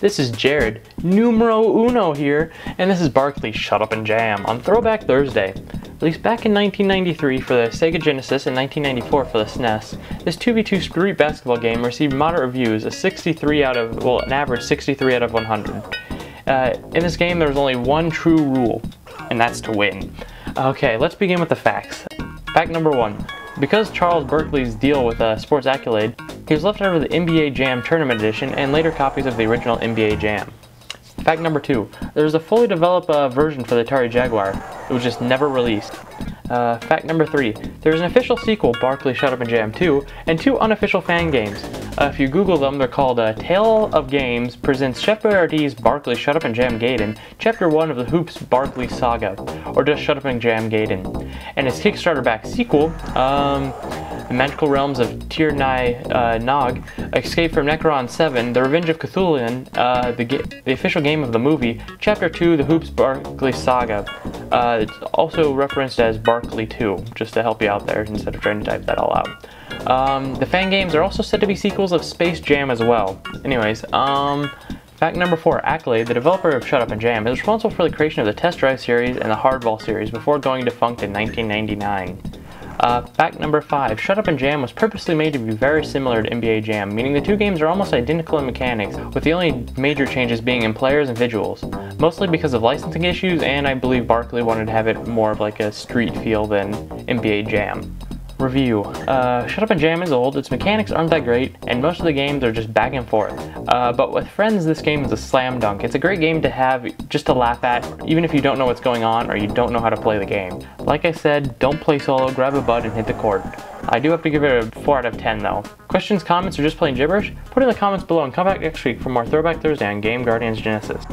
This is Jared, numero uno here, and this is Barkley Shut Up and Jam on Throwback Thursday. Released back in 1993 for the Sega Genesis and 1994 for the SNES, this 2v2 street basketball game received moderate reviews, a 63 out of, well, an average 63 out of 100. Uh, in this game, there's only one true rule, and that's to win. Okay, let's begin with the facts. Fact number one. Because Charles Barkley's deal with uh, Sports Accolade, he was left of the NBA Jam Tournament Edition and later copies of the original NBA Jam. Fact number two, there was a fully developed uh, version for the Atari Jaguar. It was just never released. Uh, fact number three, there's an official sequel, Barkley Shut Up and Jam 2, and two unofficial fan games. Uh, if you Google them, they're called uh, Tale of Games presents Chef Boyardee's Barkley Shut Up and Jam Gaiden, Chapter 1 of the Hoopz Barkley Saga, or just Shut Up and Jam Gaiden. And its Kickstarter back sequel, um, the Magical Realms of Tir Na uh, Nog, Escape from Necron 7, The Revenge of Cthulhu, uh, the, the, official game of the movie, Chapter 2, The Hoopz Barkley Saga. Uh, it's also referenced as Barkley 2, just to help you out there instead of trying to type that all out. Um, the fan games are also said to be sequels of Space Jam as well. Anyways, um, Fact number four, Accolade, the developer of Shut Up and Jam, is responsible for the creation of the Test Drive series and the Hardball series before going defunct in 1999. Uh, fact number 5. Shut Up and Jam was purposely made to be very similar to NBA Jam, meaning the two games are almost identical in mechanics, with the only major changes being in players and visuals. Mostly because of licensing issues, and I believe Barkley wanted to have it more of like a street feel than NBA Jam. Review. Uh, Shut Up and Jam is old, its mechanics aren't that great, and most of the games are just back and forth. Uh, but with friends, this game is a slam dunk. It's a great game to have just to laugh at, even if you don't know what's going on or you don't know how to play the game. Like I said, don't play solo, grab a bud and hit the court. I do have to give it a 4 out of 10 though. Questions, comments, or just plain gibberish? Put in the comments below and come back next week for more Throwback Thursday on Game Guardians Genesis.